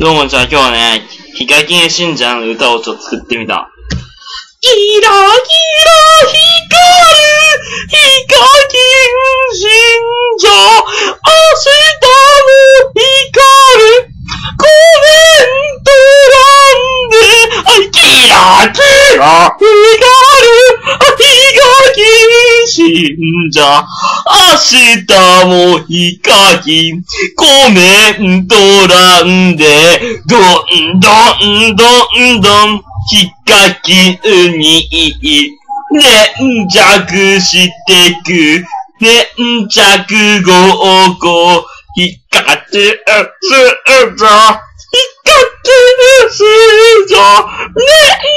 どうもじゃあ今日はね、ヒカキン信者の歌をちょっと作ってみた。キラキラ光るヒカキン信者明日も光る。コメント欄であキラキラ。光るン信者明日もヒカキンコメント欄でどんどんどんどんヒカキンに粘着してく粘着合コヒカキンするぞヒカキンするぞ粘